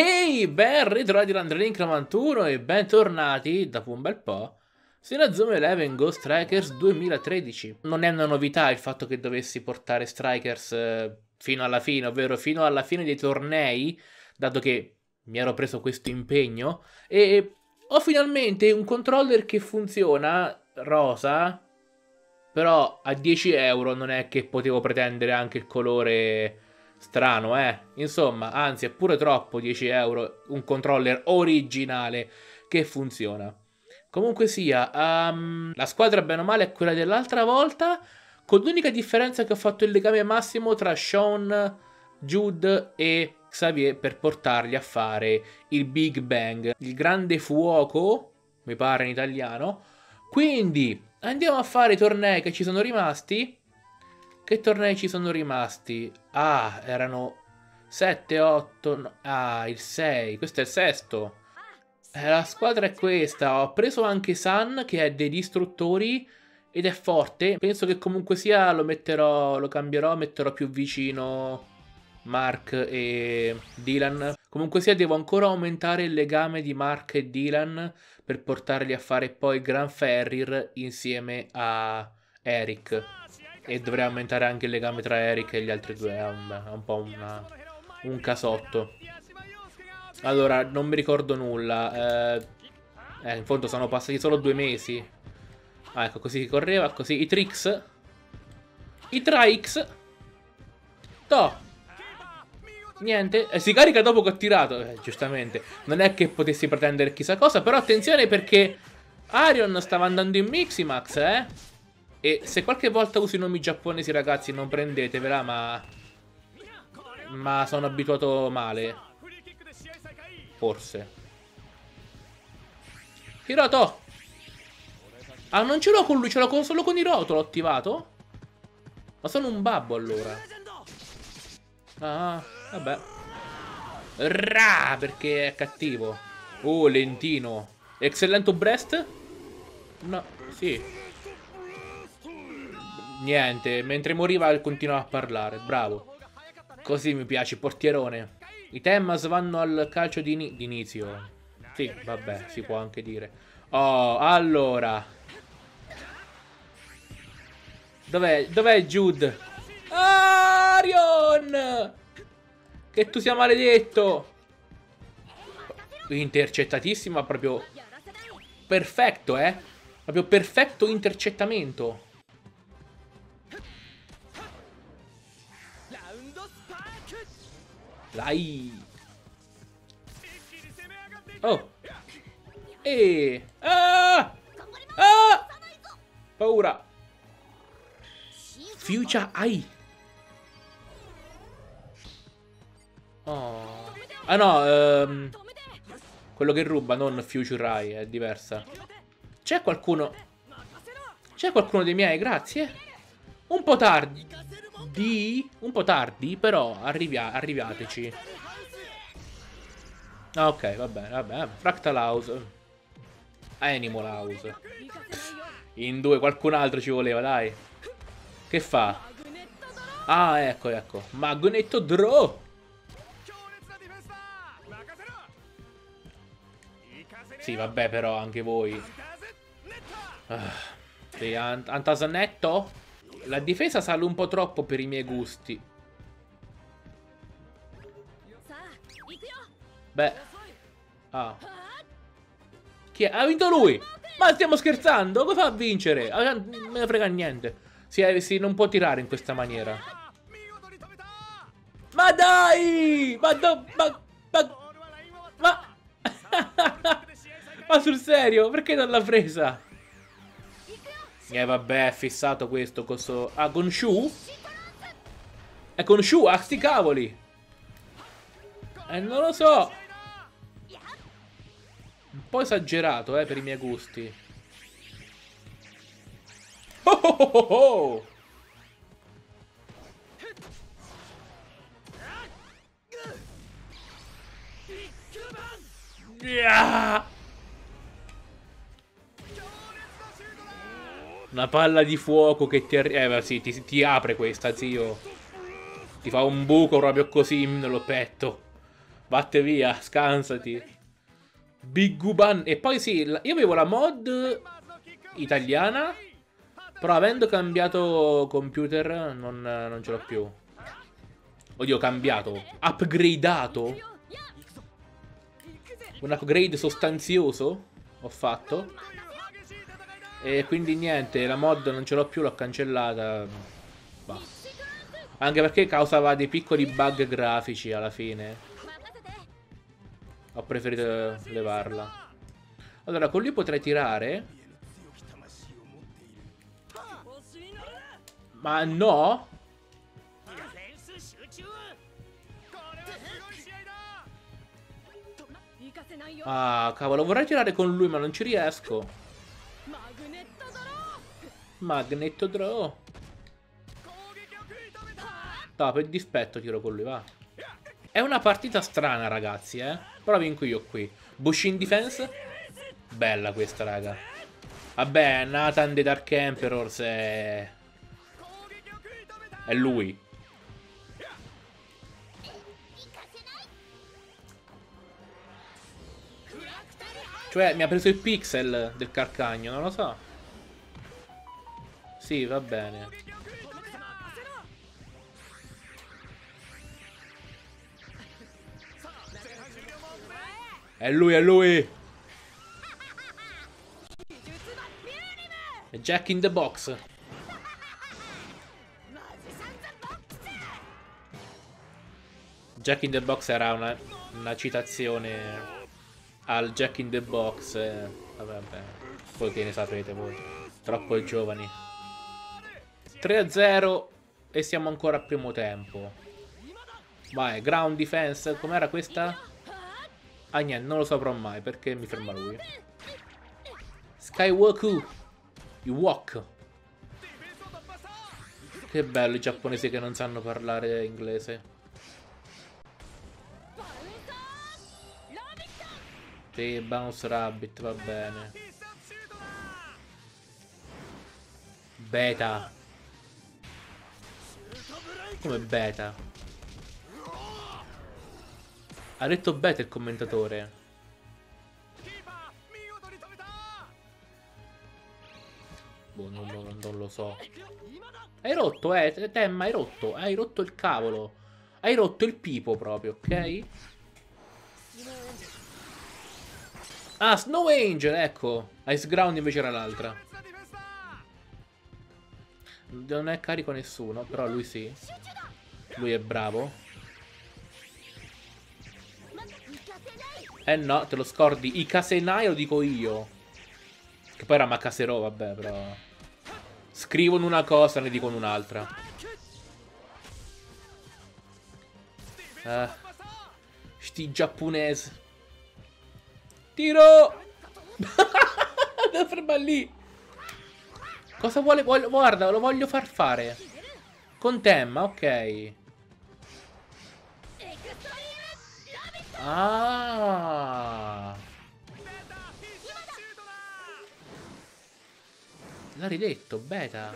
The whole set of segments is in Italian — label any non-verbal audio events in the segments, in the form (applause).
Ehi, ben ritrovati Landrelink 91 e bentornati, dopo un bel po', su Zoom Eleven Ghost Strikers 2013. Non è una novità il fatto che dovessi portare Strikers eh, fino alla fine, ovvero fino alla fine dei tornei, dato che mi ero preso questo impegno, e ho finalmente un controller che funziona, rosa, però a 10 euro non è che potevo pretendere anche il colore Strano, eh? Insomma, anzi, è pure troppo 10 euro un controller originale che funziona. Comunque sia, um, la squadra bene o male è quella dell'altra volta, con l'unica differenza che ho fatto il legame massimo tra Sean, Jude e Xavier per portarli a fare il Big Bang, il grande fuoco, mi pare in italiano. Quindi andiamo a fare i tornei che ci sono rimasti che tornei ci sono rimasti? Ah, erano 7, 8, no, ah, il 6. Questo è il sesto. Eh, la squadra è questa. Ho preso anche Sun, che è dei distruttori, ed è forte. Penso che comunque sia lo metterò, lo cambierò, metterò più vicino Mark e Dylan. Comunque sia, devo ancora aumentare il legame di Mark e Dylan per portarli a fare poi Grand Ferrir insieme a Eric. E dovrei aumentare anche il legame tra Eric e gli altri due. È un, è un po' una, un casotto. Allora, non mi ricordo nulla. Eh, eh, in fondo sono passati solo due mesi. Ah, ecco, così correva, così. I tricks. I trix. To. Niente. E si carica dopo che ho tirato. Eh, giustamente. Non è che potessi pretendere chissà cosa. Però attenzione perché Arion stava andando in Miximax, eh. E se qualche volta uso i nomi giapponesi, ragazzi, non prendetevela, ma... Ma sono abituato male. Forse. Hiroto! Ah, non ce l'ho con lui, ce l'ho solo con Hiroto, l'ho attivato? Ma sono un babbo, allora. Ah, vabbè. Ra, perché è cattivo. Oh, lentino. Excellento Breast? No, sì. Niente, mentre moriva continuava a parlare, bravo. Così mi piace, portierone. I Temmas vanno al calcio di, in inizio. Sì, vabbè, si può anche dire. Oh, allora. Dov'è? Dov'è Jude? Arion! Che tu sia maledetto! Intercettatissima, proprio... Perfetto, eh? Proprio perfetto intercettamento. Dai. Oh. E. Ah! Ah! Paura. Future Eye. Oh. Ah no, um, quello che ruba, non Future Eye, è diversa. C'è qualcuno... C'è qualcuno dei miei, grazie. Un po' tardi tardi, un po' tardi, però arrivia, arriviateci. Ah, ok, va bene, va bene. Fractal House. Animal House. In due, qualcun altro ci voleva, dai. Che fa? Ah, ecco, ecco. Magnetto Draw. Sì, vabbè, però, anche voi. Sì, Antasanetto? La difesa sale un po' troppo per i miei gusti. Beh. Ah. Chi è? Ha vinto lui! Ma stiamo scherzando? Come fa a vincere? Ah, non me ne frega niente. Si, si non può tirare in questa maniera. Ma dai! Ma do, ma, ma, ma, (laughs) ma sul serio? Perché non l'ha presa? Eh vabbè, fissato questo, questo... Ah, con Shu? È con Shu, ah sti cavoli! Eh, non lo so! Un po' esagerato, eh, per i miei gusti. Oh oh oh oh! oh! Yeah! Una palla di fuoco che ti arriva. Eh, sì, ti, ti, apre questa, zio. Ti fa un buco proprio così nello petto. Vatte via, scansati. Big Guban. E poi sì, io avevo la mod italiana. Però avendo cambiato computer non, non ce l'ho più. Oddio, cambiato. Upgradato. Un upgrade sostanzioso ho fatto. E quindi niente, la mod non ce l'ho più, l'ho cancellata. Bah. Anche perché causava dei piccoli bug grafici alla fine. Ho preferito levarla. Allora, con lui potrei tirare. Ma no? Ah, cavolo, vorrei tirare con lui, ma non ci riesco. Magnetto draw. No, per dispetto tiro con lui, va. È una partita strana, ragazzi, eh. Però vinco io qui. Bushin Defense. Bella questa, raga. Vabbè, Nathan the Dark Emperor è... È lui. Cioè, mi ha preso il pixel del carcagno, non lo so. Sì, va bene. È lui, è lui! È Jack in the box. Jack in the box era una, una citazione al Jack in the Box. Eh, vabbè, voi che ne sapete voi. Troppo giovani. 3-0 e siamo ancora a primo tempo. Vai, ground defense. Com'era questa? Ah niente, non lo saprò mai perché mi ferma lui. Skywalker. You walk. Che bello i giapponesi che non sanno parlare inglese. Sì, Bounce Rabbit, va bene. Beta. Come beta? Ha detto beta il commentatore. Boh, non, non, non, lo so. Hai rotto, eh, Temma, hai rotto. Hai rotto il cavolo. Hai rotto il pipo proprio, ok? Ah, Snow Angel, ecco. Ice Ground invece era l'altra. Non è carico nessuno, però lui sì. Lui è bravo. Eh no, te lo scordi. I Casenai lo dico io. Che poi era Macasero, vabbè, però... Scrivono una cosa, ne dicono un'altra. Eh. Sti giapponesi. Tiro! (laughs) Devo fermare lì. Cosa vuole? Guarda, lo voglio far fare. Con Temma, ok. Ah. L'ha ridetto, beta.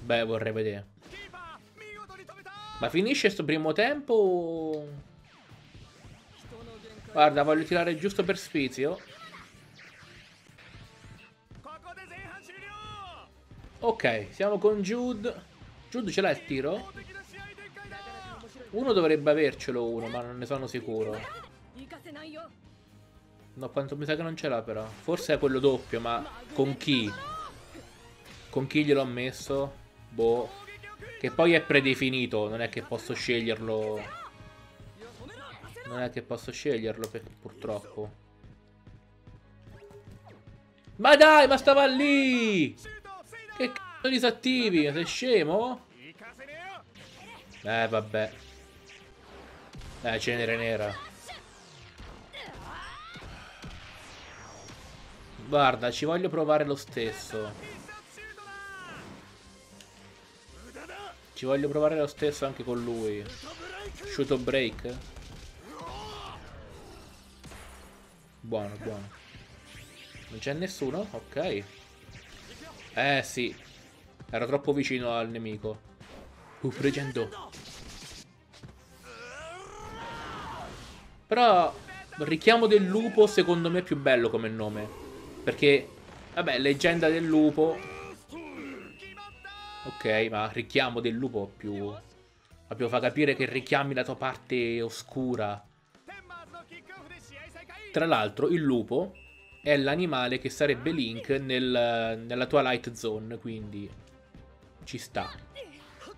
Beh, vorrei vedere. Ma finisce sto primo tempo? Guarda, voglio tirare giusto per sfizio. Ok, siamo con Jude. Jude ce l'ha il tiro? Uno dovrebbe avercelo uno, ma non ne sono sicuro. No, quanto mi sa che non ce l'ha però. Forse è quello doppio, ma con chi? Con chi gliel'ho messo? Boh. Che poi è predefinito, non è che posso sceglierlo. Non è che posso sceglierlo, purtroppo. Ma dai, ma stava lì! Che cazzo disattivi? Sei scemo? Eh, vabbè. Eh, cenere nera. Guarda, ci voglio provare lo stesso. Ci voglio provare lo stesso anche con lui. Shoot break. Buono, buono. Non c'è nessuno? Ok. Eh sì. Ero troppo vicino al nemico. Uh, pregendo. Però richiamo del lupo secondo me è più bello come nome. Perché, vabbè, leggenda del lupo. Ok, ma richiamo del lupo più... Proprio fa capire che richiami la tua parte oscura. Tra l'altro, il lupo è l'animale che sarebbe Link nel, nella tua light zone, quindi ci sta.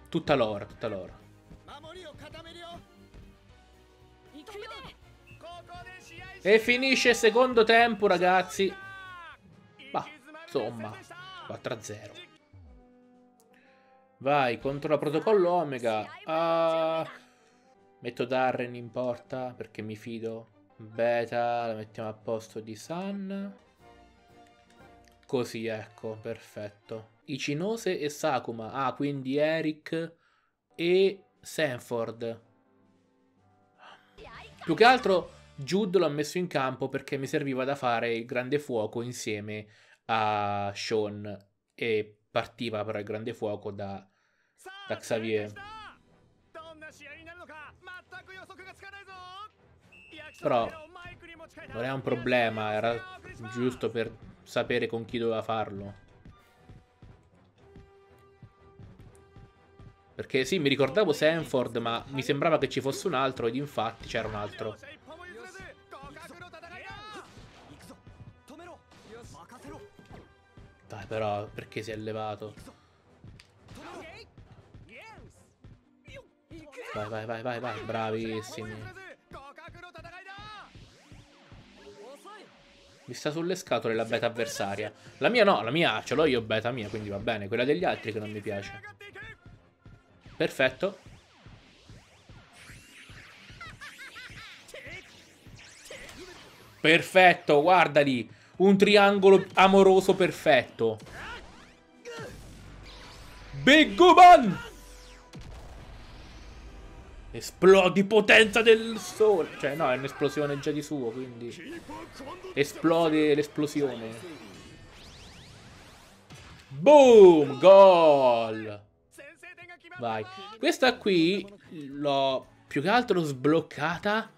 Tutta lore, tutta lore. E finisce secondo tempo, ragazzi. Ma, insomma, 4-0. Vai, contro la protocollo Omega. Uh, metto Darren in porta perché mi fido. Beta, la mettiamo a posto di Sun. Così, ecco, perfetto. Ichinose e Sakuma. Ah, quindi Eric e Sanford. Più che altro Jude l'ho messo in campo perché mi serviva da fare il grande fuoco insieme a Sean e partiva però il grande fuoco da, da Xavier. Però non è un problema, era giusto per sapere con chi doveva farlo. Perché sì, mi ricordavo Sanford, ma mi sembrava che ci fosse un altro ed infatti c'era un altro. Dai, però, perché si è elevato? Vai, vai, vai, vai, vai, bravissimi. Mi sta sulle scatole la beta avversaria. La mia no, la mia ce l'ho io beta mia, quindi va bene. Quella degli altri che non mi piace. Perfetto. Perfetto, guardali. Un triangolo amoroso perfetto. Big Guban! Esplodi potenza del sole. Cioè, no, è un'esplosione già di suo, quindi... Esplode l'esplosione. Boom! Gol! Vai. Questa qui l'ho più che altro sbloccata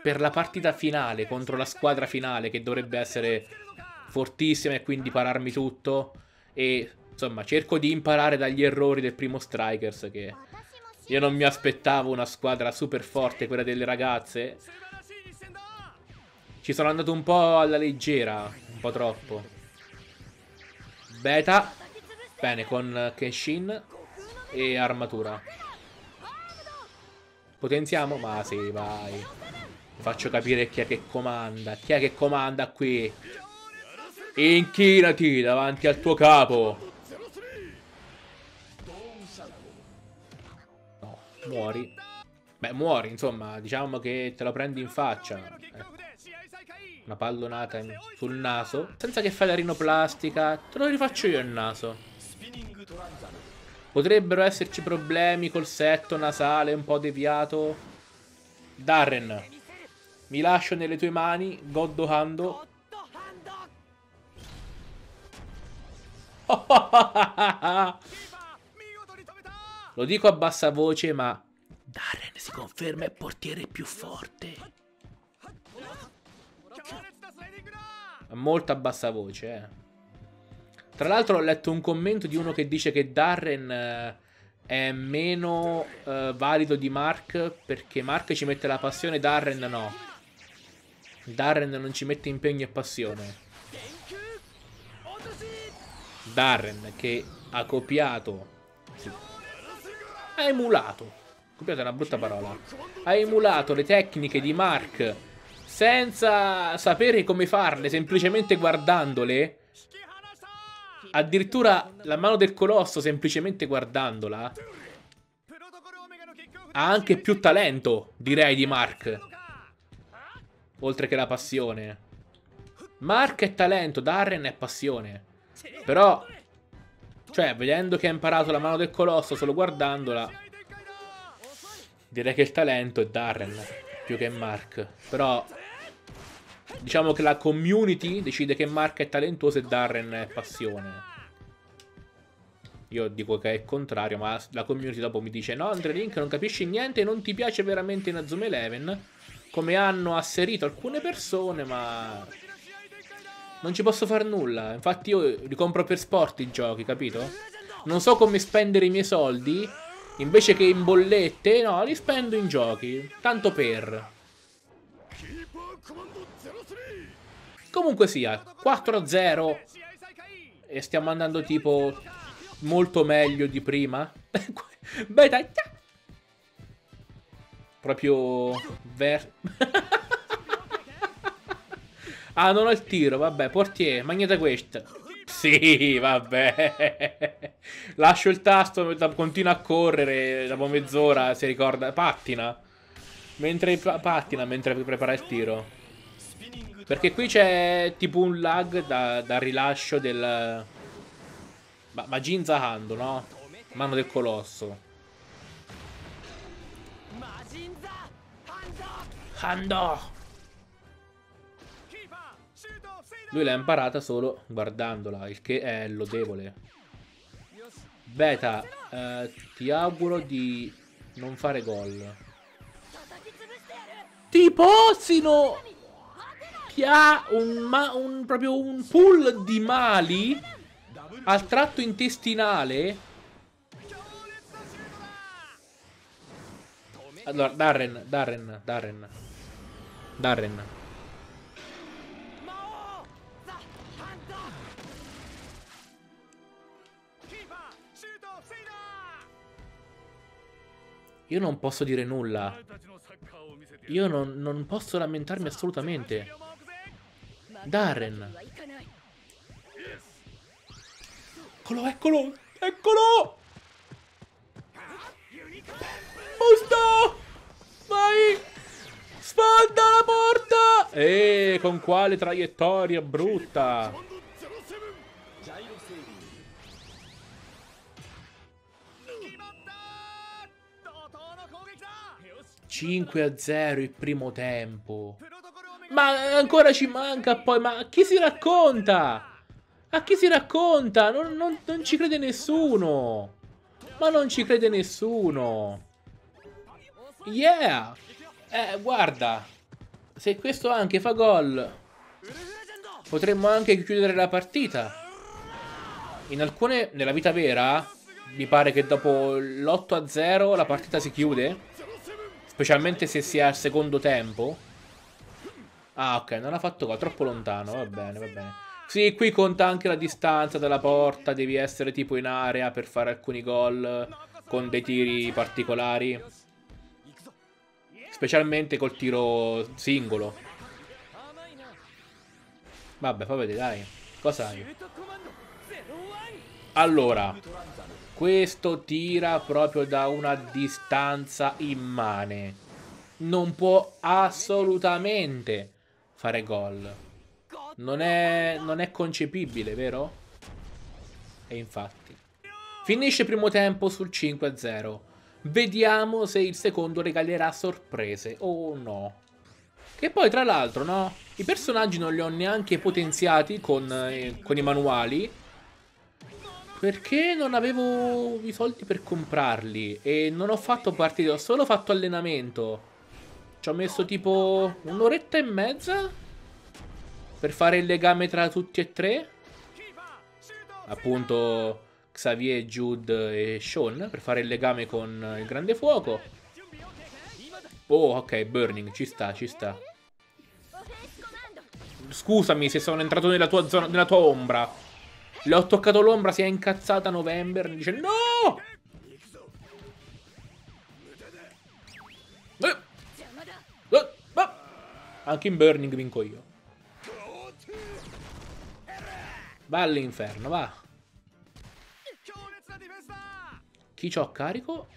per la partita finale contro la squadra finale che dovrebbe essere fortissima e quindi pararmi tutto. E insomma, cerco di imparare dagli errori del primo Strikers che io non mi aspettavo una squadra super forte, quella delle ragazze. Ci sono andato un po' alla leggera, un po' troppo. Beta. Bene, con Kenshin e armatura. Potenziamo? Ma sì, vai. Faccio capire chi è che comanda. Chi è che comanda qui? Inchinati davanti al tuo capo. Muori. Beh, muori, insomma, diciamo che te lo prendi in faccia. Eh. Una pallonata in, sul naso. Senza che fai la rinoplastica, te lo rifaccio io il naso. Potrebbero esserci problemi col setto nasale un po' deviato. Darren, mi lascio nelle tue mani, Goddo Hando. (laughs) (laughs) Lo dico a bassa voce, ma Darren si conferma il portiere più forte. A molta bassa voce, eh. Tra l'altro ho letto un commento di uno che dice che Darren eh, è meno eh, valido di Mark perché Mark ci mette la passione, Darren no. Darren non ci mette impegno e passione. Darren che ha copiato ha emulato, copiato è una brutta parola, ha emulato le tecniche di Mark senza sapere come farle, semplicemente guardandole. Addirittura la mano del colosso, semplicemente guardandola, ha anche più talento, direi, di Mark. Oltre che la passione. Mark è talento, Darren è passione. Però cioè, vedendo che ha imparato la mano del colosso solo guardandola, direi che il talento è Darren più che Mark. Però, diciamo che la community decide che Mark è talentuoso e Darren è passione. Io dico che è il contrario, ma la community dopo mi dice no, Andre Link non capisci niente, non ti piace veramente in Azuma Eleven, come hanno asserito alcune persone, ma non ci posso fare nulla. Infatti io li compro per sport i giochi, capito? Non so come spendere i miei soldi, invece che in bollette, no, li spendo in giochi, tanto per. Comunque sia, 4-0 e stiamo andando tipo molto meglio di prima. (laughs) Beh dai. Proprio ver... (laughs) ah, non ho il tiro, vabbè, portiere, magneta questa. Sì, vabbè. (laughs) Lascio il tasto, continua a correre, dopo mezz'ora si ricorda, pattina. Mentre pattina mentre prepara il tiro. Perché qui c'è tipo un lag da, da rilascio del... Ma, ma Ginza Hando, no? Mano del colosso. Hando! Lui l'ha imparata solo guardandola, il che è lodevole. Beta, eh, ti auguro di non fare gol. Ti possino! Che ha un, un, proprio un pool di mali al tratto intestinale. Allora, Darren, Darren, Darren. Darren. Io non posso dire nulla. Io non, non posso lamentarmi assolutamente. Darren. Eccolo, eccolo, eccolo! Busto! Vai! Sfonda la porta! E con quale traiettoria brutta! 5 a 0 il primo tempo. Ma ancora ci manca poi, ma a chi si racconta? A chi si racconta? Non, non, non ci crede nessuno. Ma non ci crede nessuno. Yeah. Eh, guarda. Se questo anche fa gol, potremmo anche chiudere la partita. In alcune, nella vita vera, mi pare che dopo l'8 a 0 la partita si chiude. Specialmente se si è al secondo tempo. Ah, ok, non ha fatto gol, troppo lontano, va bene, va bene. Sì, qui conta anche la distanza dalla porta, devi essere tipo in area per fare alcuni gol con dei tiri particolari. Specialmente col tiro singolo. Vabbè, fa vedere, dai. Cosa hai? Allora, questo tira proprio da una distanza immane. Non può assolutamente fare gol. Non è, non è concepibile, vero? E infatti. Finisce primo tempo sul 5-0. Vediamo se il secondo regalerà sorprese o no. Che poi, tra l'altro, no? I personaggi non li ho neanche potenziati con, eh, con i manuali perché non avevo i soldi per comprarli e non ho fatto partite, ho solo fatto allenamento. Ci ho messo tipo un'oretta e mezza per fare il legame tra tutti e tre. Appunto Xavier, Jude e Sean per fare il legame con il grande fuoco. Oh, ok, Burning, ci sta, ci sta. Scusami se sono entrato nella tua zona, nella tua ombra. Le ho toccato l'ombra, si è incazzata November. Dice no! Eh. Eh. Anche in Burning vinco io. Va all'inferno, va. Chi c'ho a carico?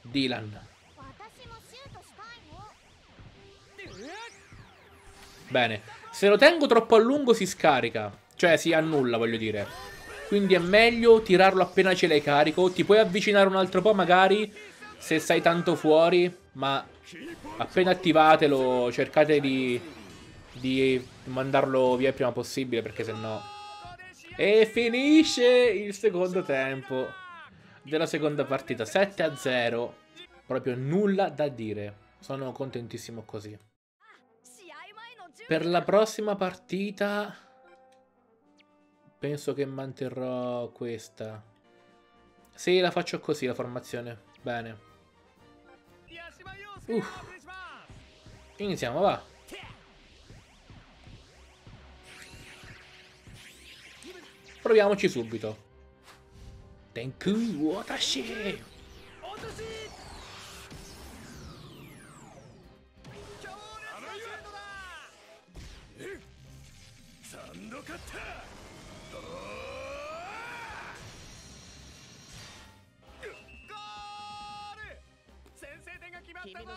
Dylan. Bene. Se lo tengo troppo a lungo si scarica. Cioè si annulla, voglio dire. Quindi è meglio tirarlo appena ce l'hai carico. Ti puoi avvicinare un altro po' magari se sei tanto fuori. Ma appena attivatelo cercate di, di mandarlo via il prima possibile perché sennò E finisce il secondo tempo della seconda partita. 7 a 0. Proprio nulla da dire. Sono contentissimo così. Per la prossima partita penso che manterrò questa. Sì, la faccio così la formazione. Bene. Uff. Iniziamo, va. Proviamoci subito. Tenku Watashi!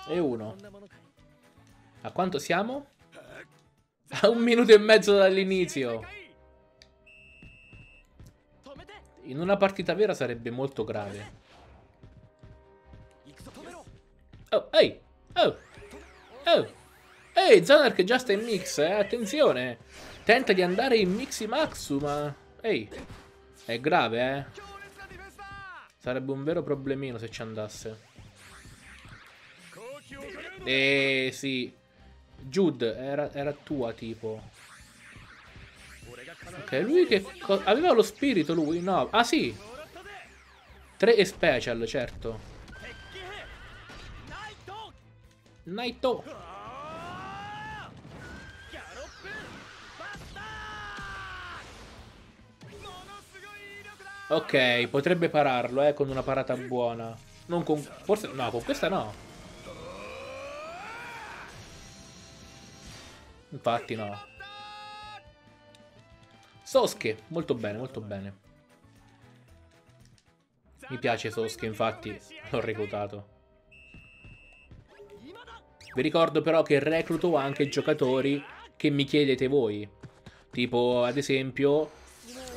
E uno. A quanto siamo? A un minuto e mezzo dall'inizio. In una partita vera sarebbe molto grave. Oh, ehi! Oh! Oh! Ehi, Zanark già sta in mix, eh? Attenzione! Tenta di andare in Miximaxu, ma... Ehi! È grave, eh? Sarebbe un vero problemino se ci andasse. Eh, sì. Jude, era, era tua, tipo. Ok, lui che... Aveva lo spirito lui? No. Ah, sì. 3 e special, certo. Naito. Ok, potrebbe pararlo, eh, con una parata buona. Non con... Forse... No, con questa no. Infatti no. Soske, molto bene, molto bene. Mi piace Soske, infatti l'ho reclutato. Vi ricordo però che recluto anche giocatori che mi chiedete voi. Tipo, ad esempio,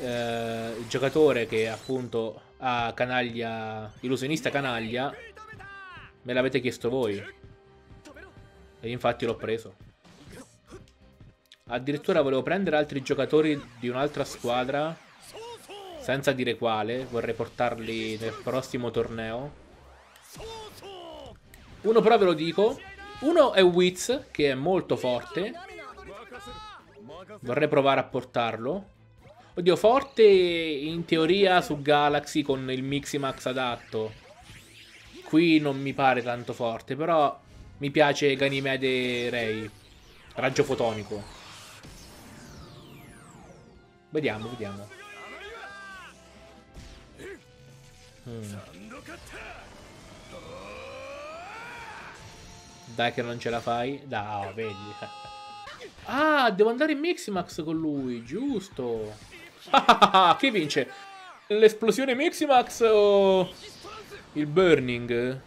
eh, il giocatore che appunto ha canaglia, illusionista canaglia, me l'avete chiesto voi. E infatti l'ho preso. Addirittura volevo prendere altri giocatori di un'altra squadra. Senza dire quale. Vorrei portarli nel prossimo torneo. Uno però ve lo dico. Uno è Wiz, che è molto forte. Vorrei provare a portarlo. Oddio, forte in teoria su Galaxy con il Miximax adatto. Qui non mi pare tanto forte, però mi piace Ganymede Ray. Raggio fotonico. Vediamo, vediamo. Hmm. Dai che non ce la fai. Dai, oh, vedi. (laughs) Ah, devo andare in Miximax con lui, giusto. (laughs) Chi vince? L'esplosione Miximax o il Burning?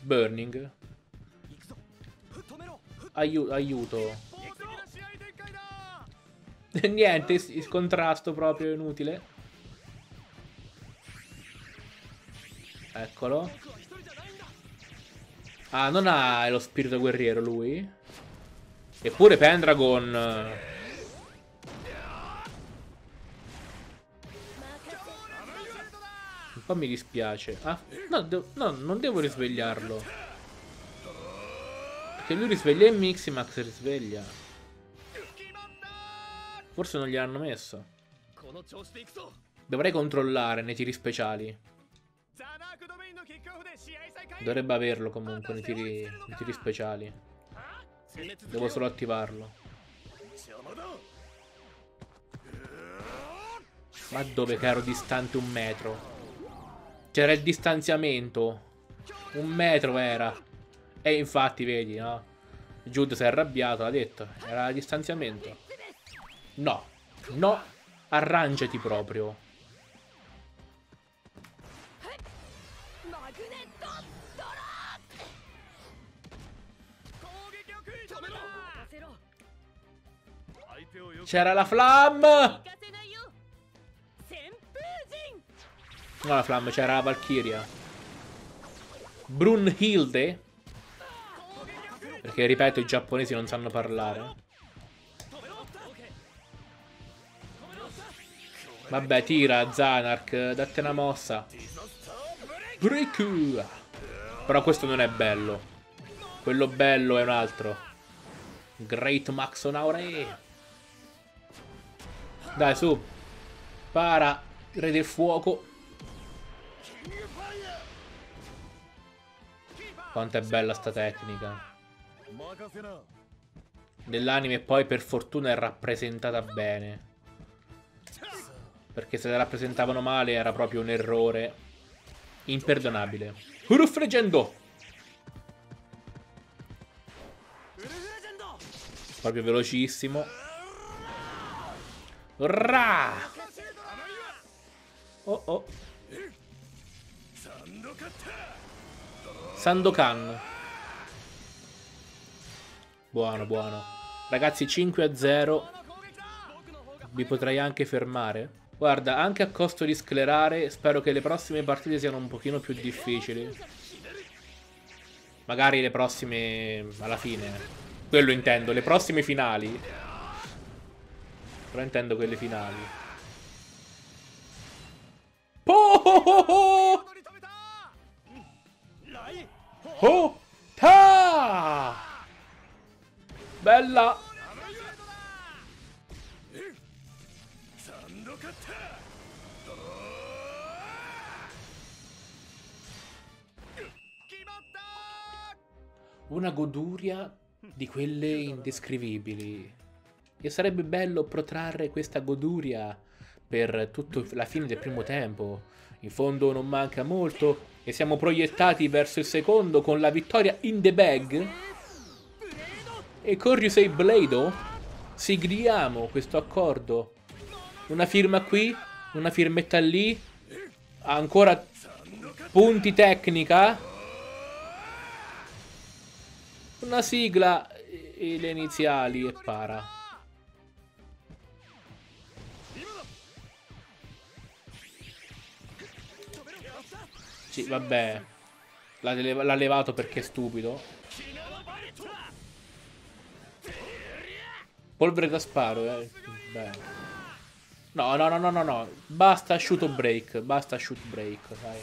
Burning. Aiu aiuto. (laughs) Niente, il contrasto proprio inutile. Eccolo. Ah, non ha lo spirito guerriero lui? Eppure Pendragon... Un po' mi dispiace. Ah, no, no, non devo risvegliarlo. Perché lui risveglia il Miximax risveglia. Forse non gliel'hanno messo. Dovrei controllare nei tiri speciali. Dovrebbe averlo comunque nei tiri, nei tiri speciali. Devo solo attivarlo. Ma dove che ero distante un metro? C'era il distanziamento. Un metro era. E infatti, vedi, no? Jude si è arrabbiato, l'ha detto. Era il distanziamento. No. No. Arrangiati proprio. C'era la flam! No, la flam, c'era la Valkyria. Brunhilde? Perché, ripeto, i giapponesi non sanno parlare. Vabbè, tira, Zanark, date una mossa. Break! Però questo non è bello. Quello bello è un altro. Great Maxon Aure. Dai, su. Para. Re del fuoco. Quanto è bella sta tecnica. Nell'anime poi per fortuna è rappresentata bene. Perché se la rappresentavano male era proprio un errore imperdonabile. Uruf Legendo! Proprio velocissimo. Ra! Oh oh. Sandokan. Buono, buono. Ragazzi, 5 a 0. Vi potrei anche fermare. Guarda, anche a costo di sclerare, spero che le prossime partite siano un pochino più difficili. Magari le prossime alla fine. Quello intendo, le prossime finali. Però intendo quelle finali. Oh! oh, ta! Bella! Una goduria di quelle indescrivibili. E sarebbe bello protrarre questa goduria per tutta la fine del primo tempo. In fondo non manca molto e siamo proiettati verso il secondo con la vittoria in the bag. E con Ryusei Blado sigliamo questo accordo. Una firma qui, una firmetta lì, ancora punti tecnica. Una sigla e le iniziali e para. Sì, vabbè. L'ha levato perché è stupido. Polvere da sparo, eh. Beh. No, no, no, no, no, no. Basta shoot break. Basta shoot break, dai.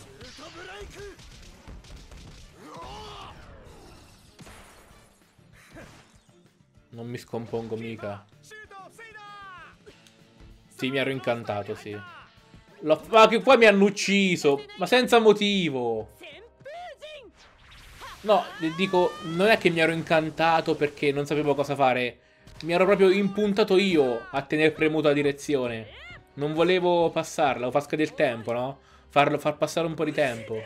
Non mi scompongo mica. Sì, mi ero incantato, sì. Ma che poi mi hanno ucciso. Ma senza motivo. No, dico, non è che mi ero incantato perché non sapevo cosa fare. Mi ero proprio impuntato io a tenere premuta la direzione. Non volevo passarla, o far scadere il tempo, no? Farlo, far passare un po' di tempo.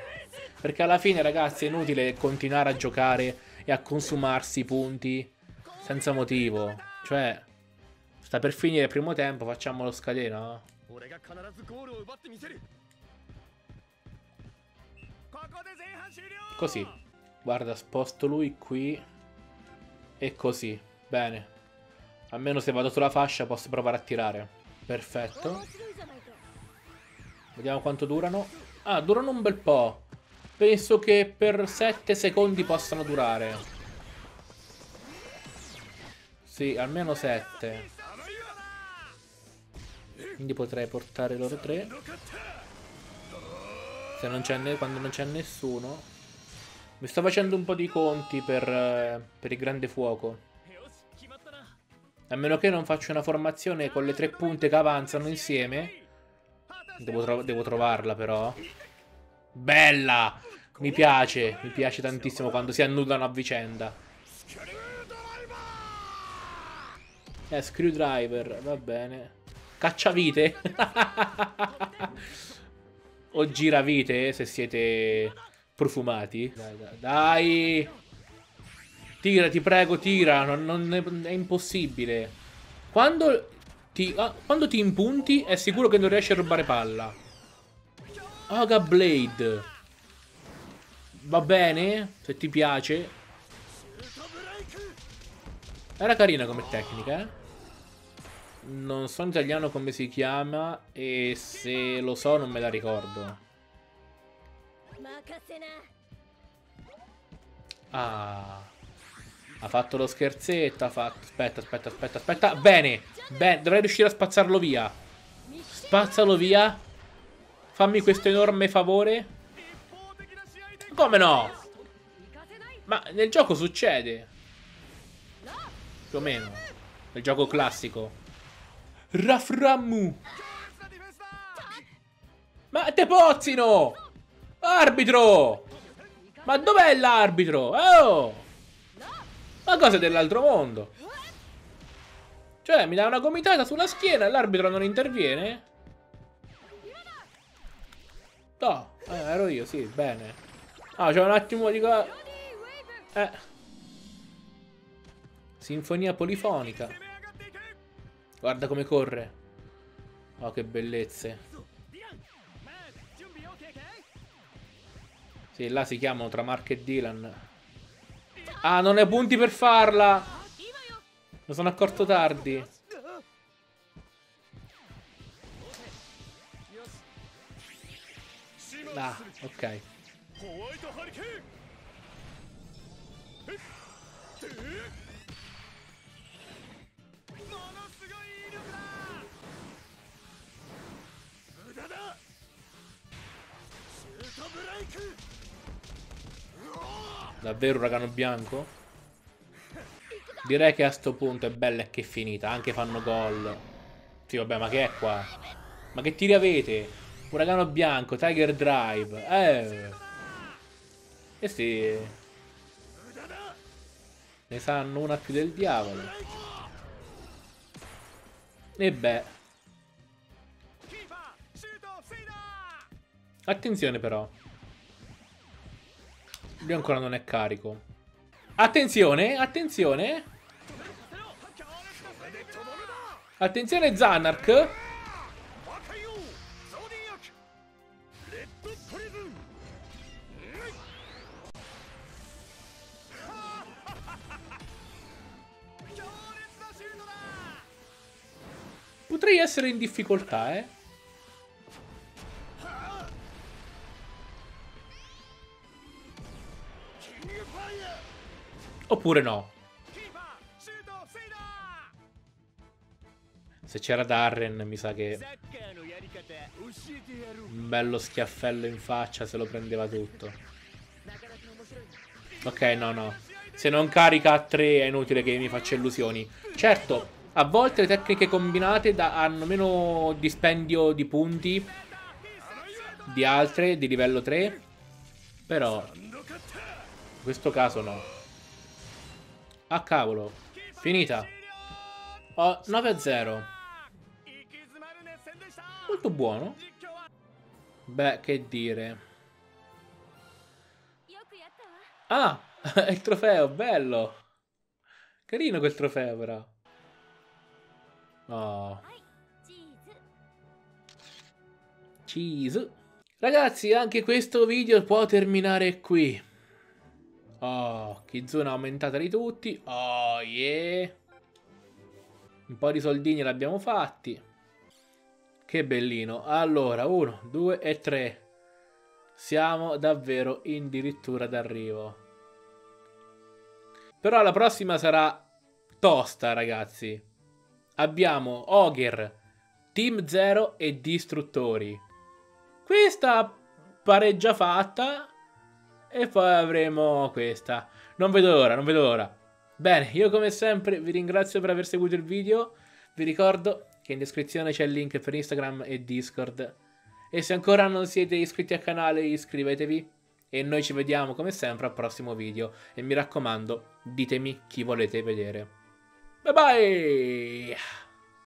Perché alla fine, ragazzi, è inutile continuare a giocare e a consumarsi punti senza motivo. Cioè, sta per finire il primo tempo, facciamolo scadere, no? Così. Guarda, sposto lui qui. E così. Bene. Almeno se vado sulla fascia posso provare a tirare. Perfetto. Vediamo quanto durano. Ah, durano un bel po'. Penso che per 7 secondi possano durare. Sì, almeno 7. Quindi potrei portare loro tre. Se non c'è quando non c'è nessuno. Mi sto facendo un po' di conti per, eh, per il grande fuoco. A meno che non faccio una formazione con le tre punte che avanzano insieme. Devo, tro devo trovarla però. Bella! Mi piace, mi piace tantissimo quando si annullano a vicenda. Eh, screwdriver, va bene. Cacciavite. (laughs) o giravite se siete profumati. Dai, dai, dai. Tira, ti prego, tira. Non, non è, è, impossibile. Quando ti, ah, quando ti impunti è sicuro che non riesci a rubare palla. Aga Blade. Va bene? Se ti piace. Era carina come tecnica, eh? Non so in italiano come si chiama e se lo so non me la ricordo. Ah. Ha fatto lo scherzetto, ha fatto... Aspetta, aspetta, aspetta, aspetta. Bene, bene, dovrei riuscire a spazzarlo via. Spazzalo via. Fammi questo enorme favore. Come no? Ma nel gioco succede. Più o meno. Nel gioco classico. Raframmu. Ma te pozzino! Arbitro! Ma dov'è l'arbitro? Oh! Ma cosa dell'altro mondo? Cioè, mi dà una gomitata sulla schiena e l'arbitro non interviene? No, eh, ero io, sì, bene. Ah, c'è un attimo di... Eh. Sinfonia polifonica. Guarda come corre. Oh, che bellezze. Sì, là si chiamano tra Mark e Dylan. Ah, non hai punti per farla! Mi sono accorto tardi. Ah, ok. Davvero uragano bianco? Direi che a sto punto è bella e che è finita. Anche fanno gol. Sì, vabbè, ma che è qua? Ma che tiri avete? Uragano bianco, Tiger Drive. Eh. Eh sì. Ne sanno una più del diavolo. E beh. Attenzione però. Lui ancora non è carico. Attenzione, attenzione. Attenzione Zanark. Potrei essere in difficoltà, eh. Oppure no. Se c'era Darren mi sa che un bello schiaffello in faccia se lo prendeva tutto. Ok, no, no. Se non carica a 3 è inutile che mi faccia illusioni. Certo, a volte le tecniche combinate hanno meno dispendio di punti di altre di livello 3. Però in questo caso no. Ah cavolo. Finita. Oh, 9 a 0. Molto buono. Beh, che dire. Ah, (laughs) il trofeo, bello. Carino quel trofeo però. Oh. Cheese. Ragazzi, anche questo video può terminare qui. Oh, Kizuna aumentata di tutti. Oh, yeah. Un po' di soldini l'abbiamo fatti. Che bellino. Allora, uno, due e tre. Siamo davvero addirittura d'arrivo. Però la prossima sarà tosta, ragazzi. Abbiamo Ogre, Team Zero e Distruttori. Questa pareggia fatta e poi avremo questa. Non vedo l'ora, non vedo l'ora. Bene, io come sempre vi ringrazio per aver seguito il video. Vi ricordo che in descrizione c'è il link per Instagram e Discord. E se ancora non siete iscritti al canale iscrivetevi. E noi ci vediamo come sempre al prossimo video. E mi raccomando, ditemi chi volete vedere. Bye bye!